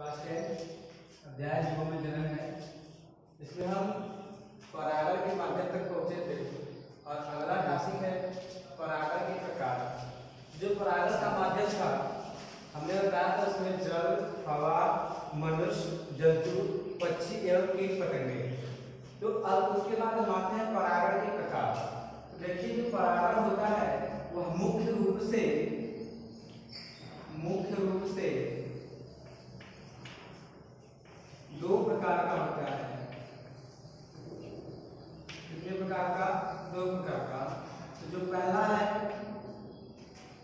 Class ten अध्याय जीवों में जनन है। इसमें हम परागर के माध्यम तक पहुँचे थे और अगला टास्क है, परागर के प्रकार। जो परागर का माध्यम था, हमने बताया था उसमें जल, हवा, मनुष्य, जंतु, पक्षी एवं कीट पतंगे तो अब उसके बाद हम आते हैं परागण के प्रकार। तो देखिए, जो परागण होता है, वह मुख्य रूप से, मुख्य रूप से दो प्रकार का होता है। कितने प्रकार का? दो प्रकार का। तो जो पहला है,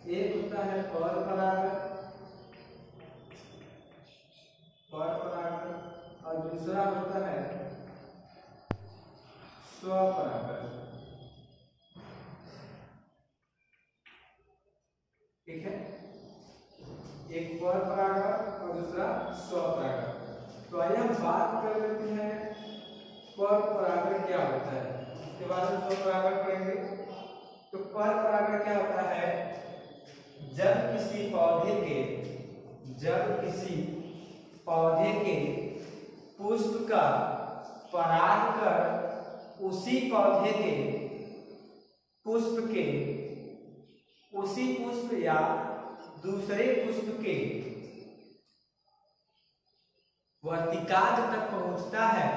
एक होता है पर परागण पर परागण, और दूसरा होता है स्वपरागण ठीक है? एक पर परागण और दूसरा स्वपरागण तो आइए हम बात कर लेते हैं पर परागण क्या होता है। उसके बाद हम स्वपरागण पढ़ेंगे। तो पर परागण क्या होता है? जब किसी पौधे के, जब किसी पौधे के पुष्प का पराग कर उसी पौधे के पुष्प के, उसी पुष्प या दूसरे पुष्प के वर्तिकाज तक पहुँचता है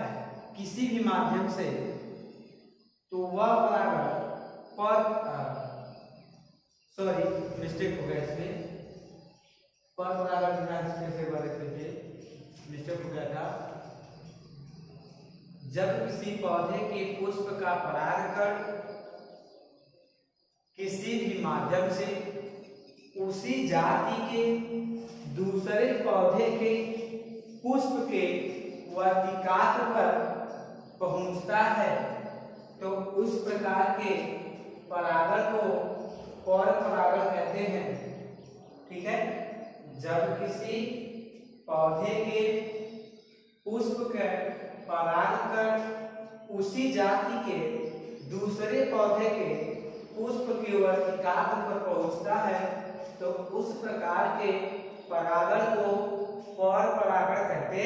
किसी भी माध्यम से तो वह परागण पर सॉरी मिस्टेक हो गया इसमें। पर परागण कैसे बात कीजिए मिस्टेक हो गया था। जब किसी पौधे के पुष्प का पराग कर किसी भी माध्यम से, उसी जाति के दूसरे पौधे के पुष्प के वर्तिकात पर पहुँचता है तो उस प्रकार के परागण को पर परागण कहते हैं। ठीक है? जब किसी पौधे के पुष्प के पराग कर उसी जाति के दूसरे पौधे के पुष्प के वर्तिकात पर पहुँचता है तो उस प्रकार के परागण को पर परागण कहते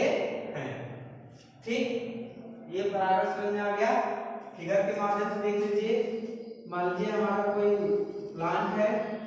हैं। ठीक? ये परागण समझ में आ गया? फिगर के माध्यम से देख लीजिए। मान लीजिए हमारा कोई प्लांट है।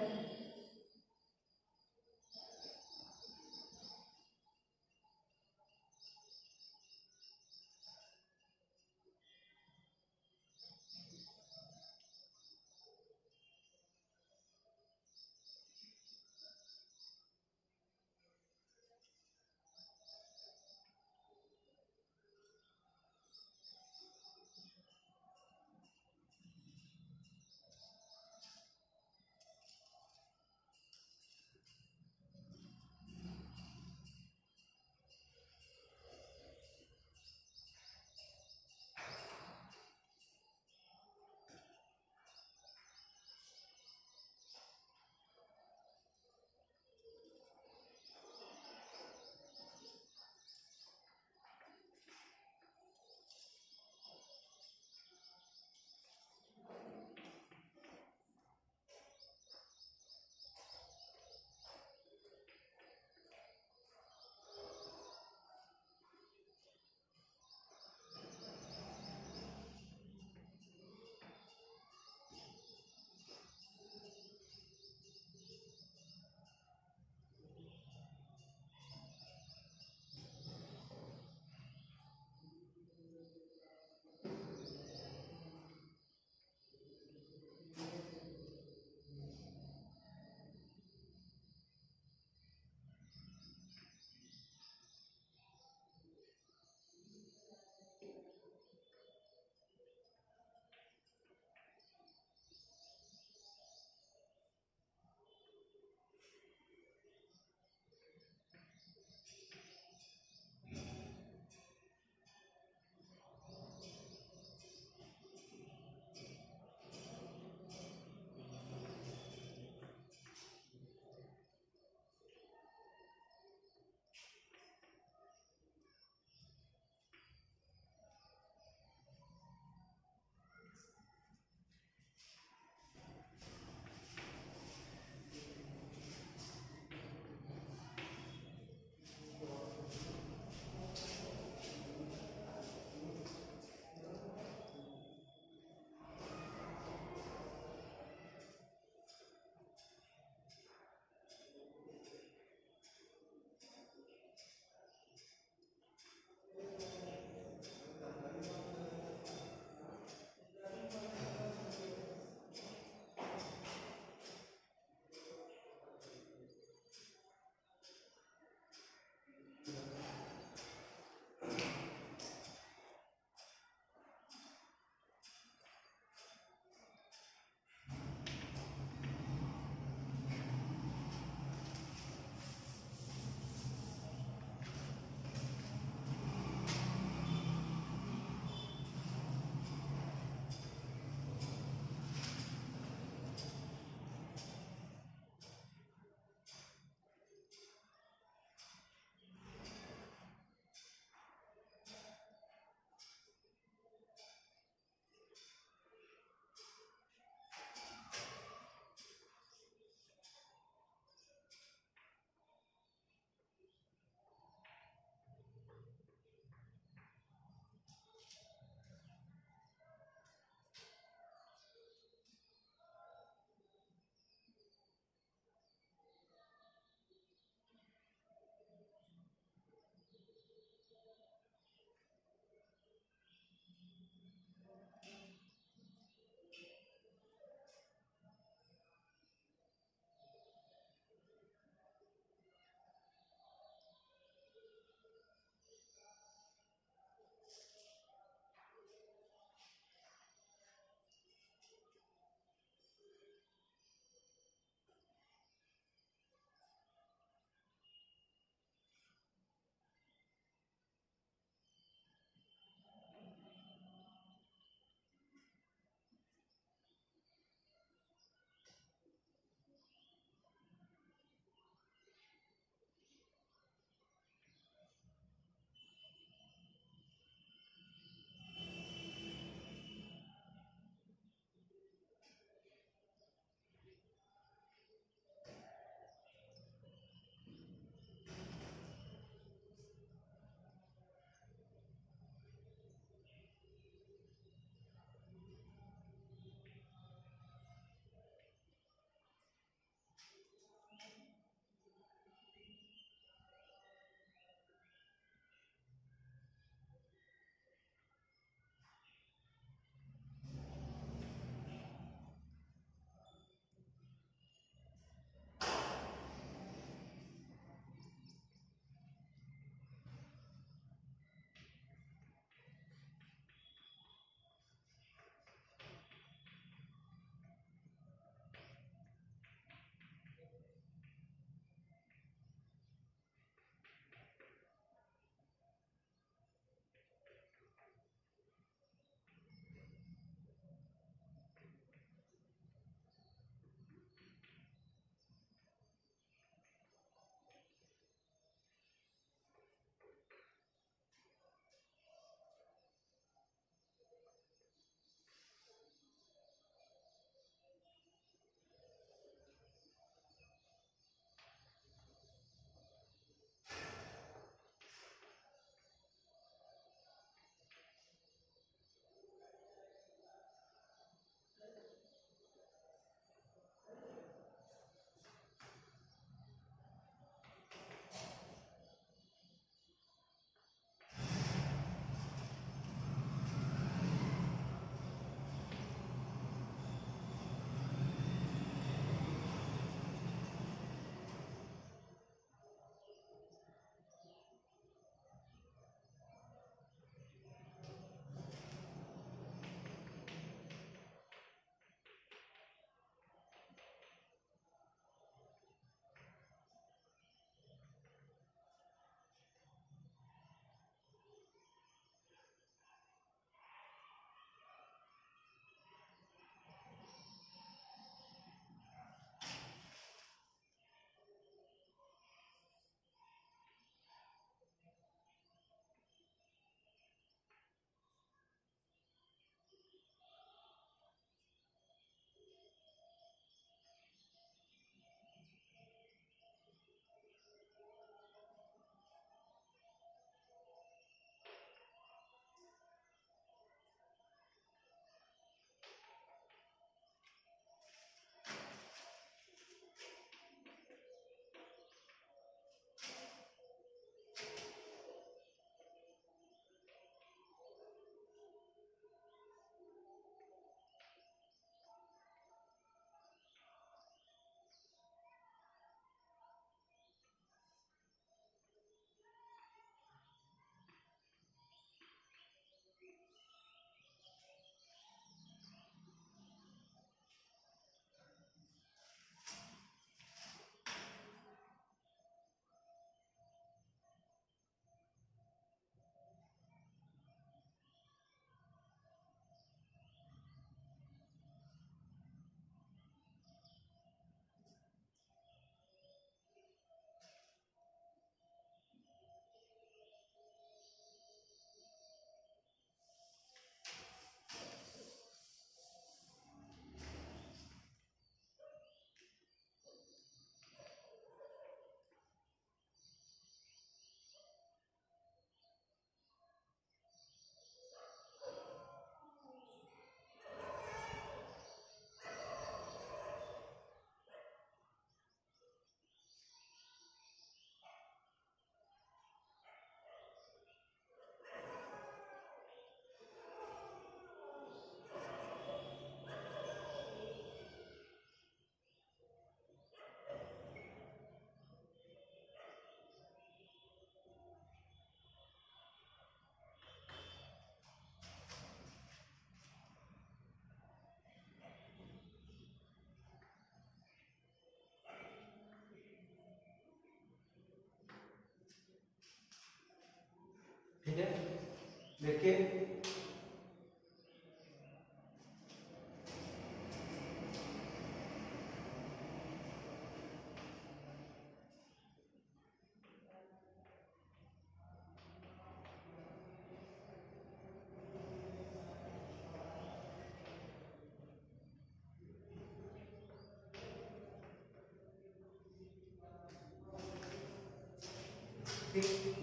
देखिए।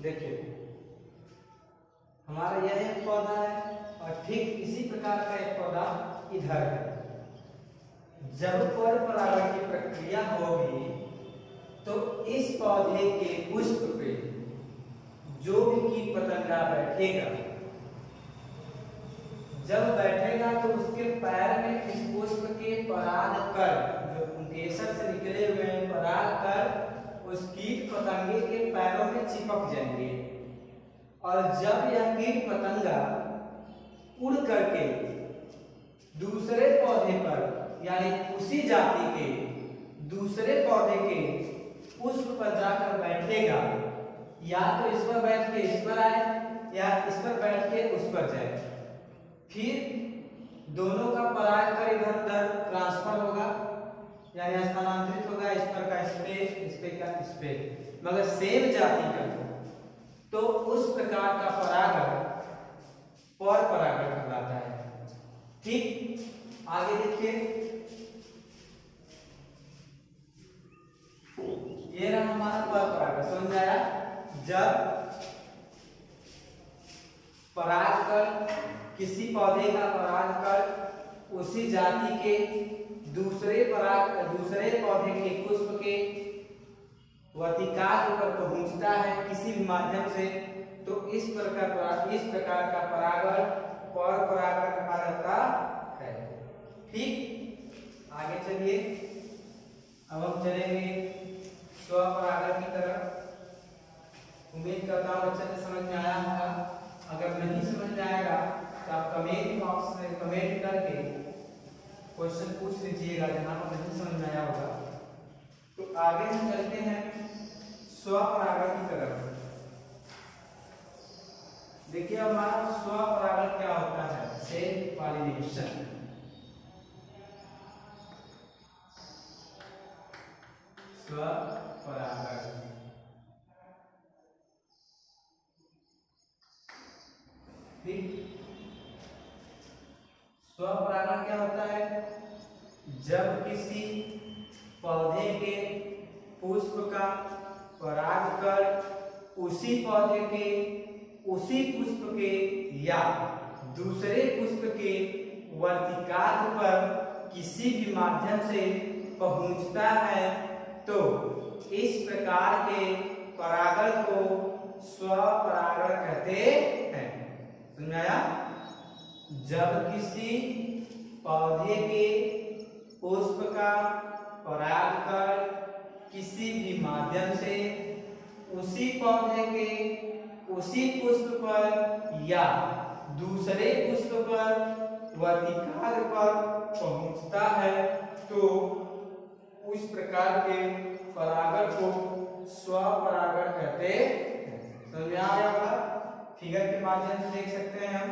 देखिए। हमारा यह एक पौधा है और ठीक इसी प्रकार का एक पौधा इधर है। जब पर परागण की प्रक्रिया होगी तो इस पौधे के पुष्प पे जो भी कीट पतंगा बैठेगा, जब बैठेगा तो उसके पैर में इस पुष्प के पराग कर, जो केसर से निकले हुए हैं, पराग कर, उस कीट पतंगे के पैरों में चिपक जाएँगे। और जब यह कीट पतंगा उड़ करके दूसरे पौधे पर, यानी उसी जाति के दूसरे पौधे के पुष्प पर जाकर बैठेगा, या तो इस पर बैठ के इस पर आए, या इस पर बैठ के उस पर जाए। फिर दोनों का पराग कर इधर उधर ट्रांसफ़र होगा, यानी स्थानांतरित होगा, इस पर का पे इस पे का पे मगर सेम जाति का तो उस प्रकार का परागण पर परागण कहलाता है। ठीक? आगे देखिए। ये रहा हमारा पर परागण। समझ आया? जब परागकण किसी पौधे का परागकण उसी जाति के दूसरे पराग दूसरे पौधे वर्तिकाग्र पर पहुँचता है किसी भी माध्यम से तो इस प्रकार इस प्रकार का परागण पर परागण कहा जाता है। ठीक? आगे चलिए। अब हम चलेंगे स्वपरागण की तरफ़। उम्मीद करता हूँ अच्छे से समझ में आया होगा। अगर नहीं समझ में आएगा तो आप कमेंट बॉक्स में कमेंट करके क्वेश्चन पूछ लीजिएगा जहाँ पर नहीं समझ में आया होगा। तो आगे हम चलते हैं। स्वपरागण की तरफ़ देखिए हमारा स्वपरागण क्या होता है? सेल्फ पॉलिनेशन ठीक? स्वपरागण क्या होता है? जब किसी पौधे के पुष्प का परागकण उसी पौधे के, उसी पुष्प के या दूसरे पुष्प के वर्तिकाग्र पर किसी भी माध्यम से पहुँचता है तो इस प्रकार के परागण को स्वपरागण कहते हैं। समझाया जब किसी पौधे के पुष्प का परागकण किसी भी माध्यम से उसी पौधे के उसी पुष्प पर या दूसरे पुष्प पर वर्तिकाग्र पर पहुँचता है तो उस प्रकार के परागण को स्वपरागण कहते हैं। समझ में आया फिगर के माध्यम से देख सकते हैं हम।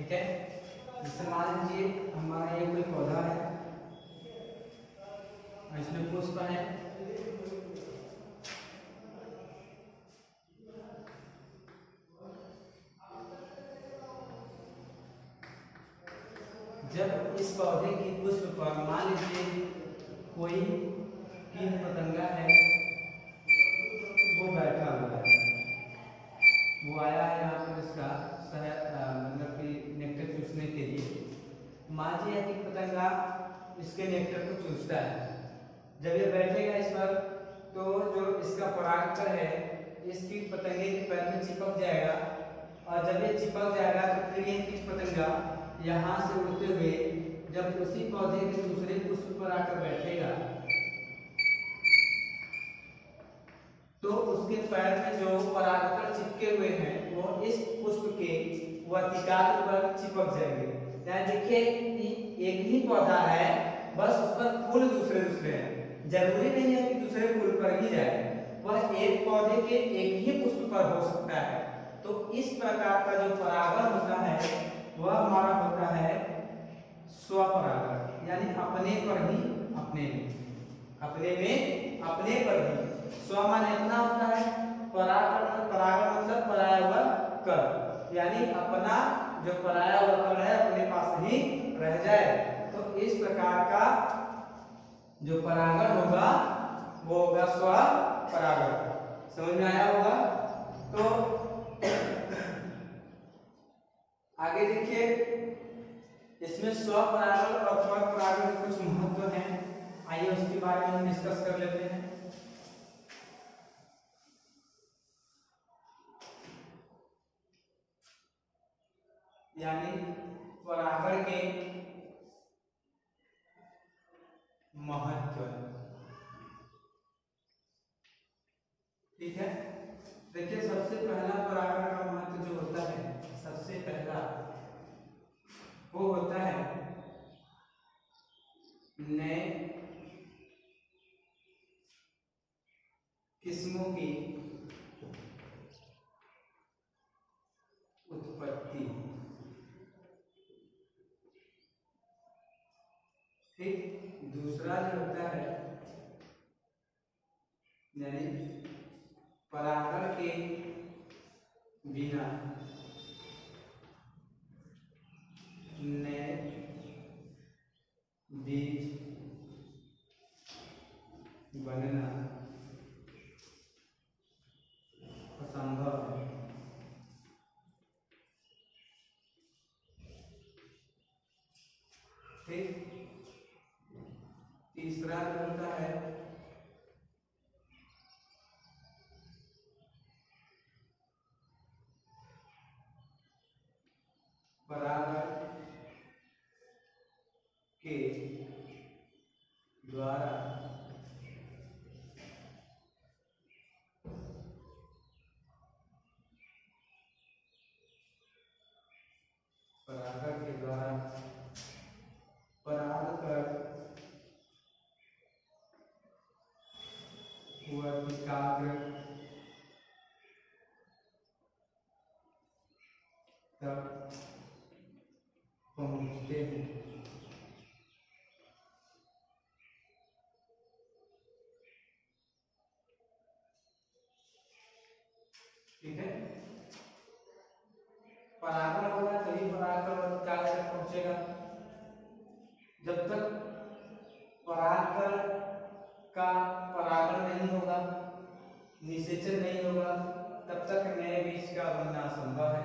ठीक है? जैसे मान लीजिए हमारा ये कोई पौधा है इसमें पुष्प है। जब इस पौधे की पुष्प पर मान लीजिए कोई कीट पतंगा है वो बैठा हुआ है वो आया है यहाँ पर इसका शहद अ, मतलब कि नेक्टर चूसने के लिए मान लीजिए कि पतंगा इसके नेक्टर को चूसता है जब ये बैठेगा इस पर तो जो इसका परागकण है इस कीट पतंगे के पैर में चिपक जाएगा और जब ये चिपक जाएगा तो फिर ये कीट पतंगा यहाँ से उड़ते हुए जब उसी पौधे के दूसरे पुष्प पर आकर बैठेगा तो उसके पैर में जो परागकण चिपके हुए हैं, वो इस पुष्प के वर्तिकाग्र पर चिपक जाएँगे। यानी देखिए एक ही पौधा है, बस उस पर फूल दूसरे दूसरे हैं। ज़रूरी नहीं है कि दूसरे फूल पर ही जाए। वह एक पौधे के एक ही पुष्प पर हो सकता है। तो इस प्रकार का जो परागण होता है वह हमारा होता है स्वपरागण, यानी अपने पर ही, अपने में। अपने में, अपने पर ही। स्व माने अपना होता है, परागण परागण मतलब पराया हुआ कर। यानी अपना जो पराया हुआ कर है, अपने पास ही रह जाए। तो इस प्रकार का जो परागण होगा, वो होगा स्व परागण समझ में आया होगा? तो आगे देखिए, इसमें स्व परागण और पर परागण कुछ महत्व हैं। आइए उसके बारे में हम डिस्कस कर लेते हैं। यानी परागण के महत्व। ठीक है? देखिए, सबसे पहला वो होता है नए किस्मों की उत्पत्ति। ठीक दूसरा जो होता है, यानी परागण के बिना नए बीज बनना असंभव ठीक तीसरा जो होता है परागण के द्वारा परागण के द्वारा पराग कर वर्तिकाग्र तक पहुँचते हैं ठीक है परागण होगा तभी परागण वर्तिकाग्र तक पहुंचेगा। जब तक परागण का परागण नहीं होगा, निषेचन नहीं होगा, तब तक नए बीज का बनना असंभव है।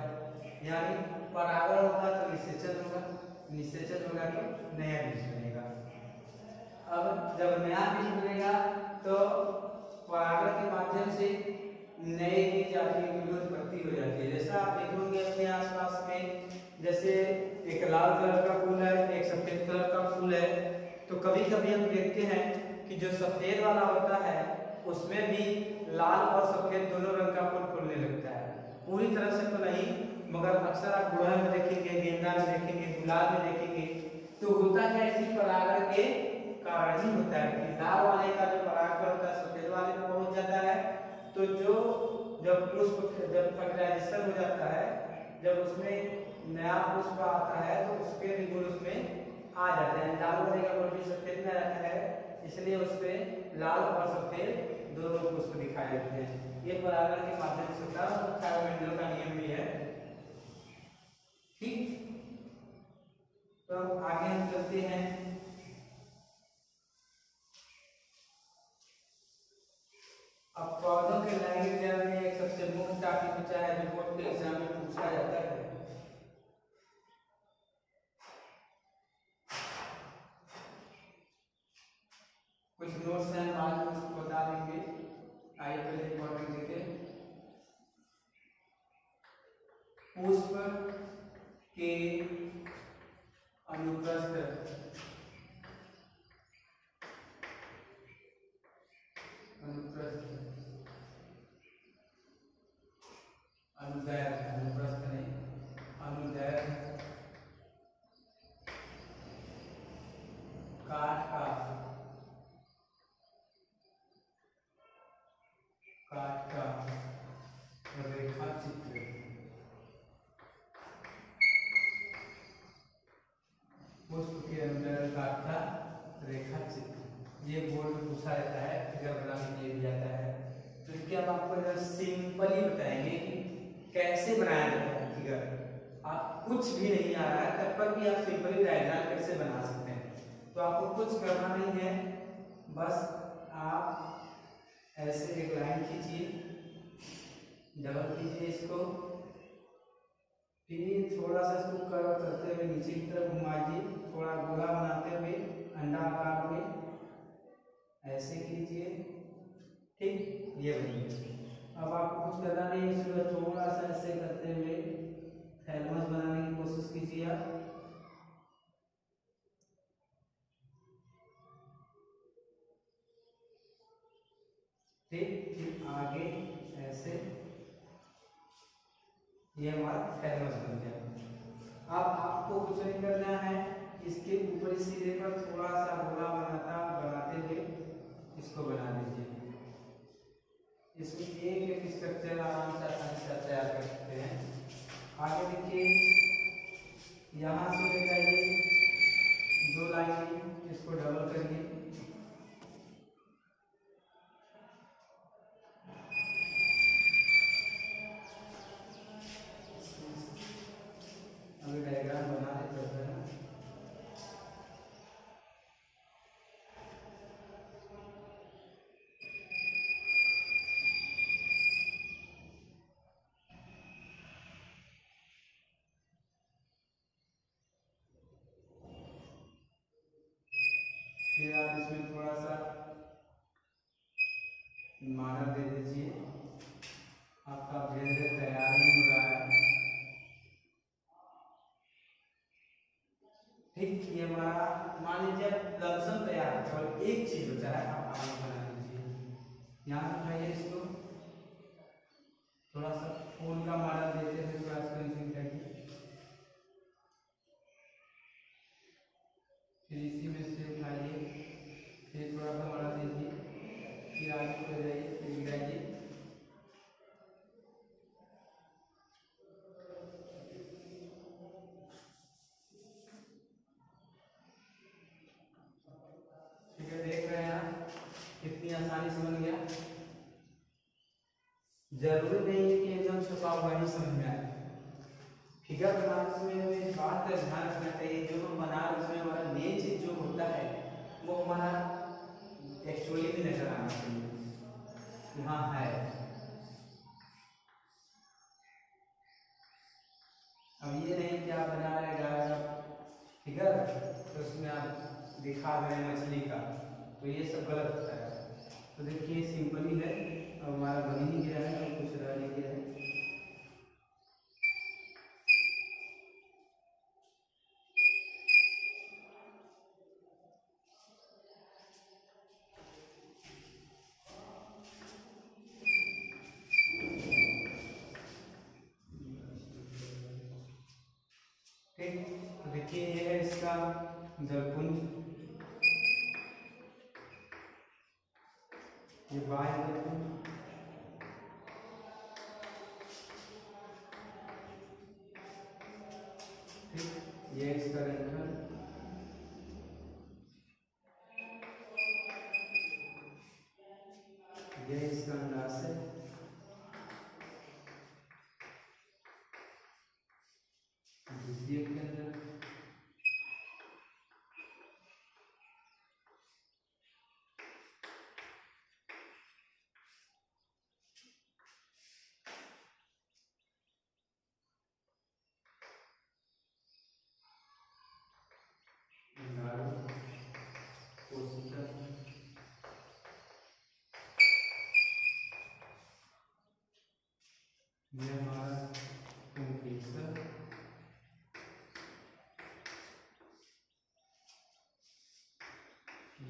यानी परागण होगा तो निषेचन होगा निषेचन होगा तो नया बीज बनेगा। अब जब नया बीज बनेगा तो परागण के माध्यम से नए बीज जाति की उत्पत्ति हो जाती है। जैसा आप देखोगे अपने आसपास में, जैसे एक लाल कलर का फूल है, एक सफ़ेद कलर का फूल है तो कभी कभी हम देखते हैं कि जो सफ़ेद वाला होता है, उसमें भी लाल और सफ़ेद दोनों रंग का फूल फूलने लगता है। पूरी तरह से तो नहीं, मगर अक्सर आप गुड़हल में देखेंगे, गेंदा में देखेंगे, गुलाब में देखेंगे तो होता क्या इसी परागण के कारण ही होता है कि लाल वाले का जो परागण है सफ़ेद वाले में पहुँच जाता है तो जो जब पुष्प जब फर्टिलाइजेशन हो जाता है, जब उसमें नया पुष्प आता है तो उसके भी उसमें आ जाते हैं। लाल वाले का गुण भी सफ़ेद में रहता है, इसलिए उसमें लाल और सफ़ेद दोनों पुष्प दिखाई देते हैं। ये परागण के माध्यम से होता है थायरोमंडल का नियम भी है। ठीक? तो आगे हम चलते हैं। अब पौधों के लैंगिक चरण में एक सबसे मुख्य टॉपिक बचा है जो बोर्ड के एग्ज़ाम में पूछा जाता है। कुछ नोट्स हैं, बाद में उसको बता देंगे। आइए पहले इंपॉर्टेंट देते पुष्प के अनुप्रस्थ अनुदैर्घ्य अनुप्रस्थ नहीं अनुदैर्घ्य काट का काट का रेखा चित्र पुष्प के अंदर काट का रेखा चित्र ये बोर्ड में पूछा जाता है फिगर बनाने के लिए दिया जाता है तो इसके हम आपको जरा सिंपली बताएँगे कि कैसे बनाया जाता है फिगर आप कुछ भी नहीं आ रहा है तब पर भी आप सिंपली डायग्राम कैसे बना सकते हैं तो आपको कुछ करना नहीं है बस आप ऐसे एक लाइन खींचिए, डबल कीजिए इसको, फिर थोड़ा सा इसको कर्व करते हुए नीचे की तरफ़ घुमाइए, थोड़ा गोला बनाते हुए अंडा आकार में, ऐसे कीजिए, ठीक? ये बनिए अब आपको कुछ करना नहीं है इसमें थोड़ा सा ऐसे करते हुए थैलमस बनाने की कोशिश कीजिए आप। ठीक फिर आगे ऐसे ये हमारा थैलमस बन गया। अब आपको कुछ नहीं करना है, इसके ऊपरी सिरे पर थोड़ा सा गोला बनाता, बनाते हुए इसको बना दीजिए इसमें एक एक स्ट्रक्चर आराम से आसानी से तैयार कर सकते हैं। आगे देखिए, यहाँ से ले जाइए, दो लाइन इसको डबल करिए। ये है इसका जलपुंज ये बाह्य जलपुंज ये इसका रेंटल ये इसका अंडाशय द्वितीय के अंदर अंडाणु कोशिका ये हमारा पुंकेसर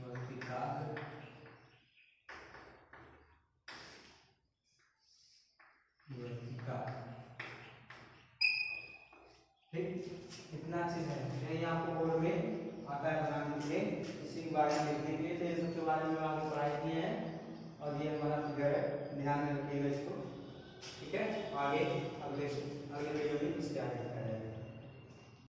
वर्तिकाग्र ठीक इतना चीज़ है। यही आपको बोर्ड में आता है बनाने के लिए इसी के बारे में लिखने के लिए तो ये सब के बारे में आपको पढ़ाई किए हैं और ये हमारा फिगर है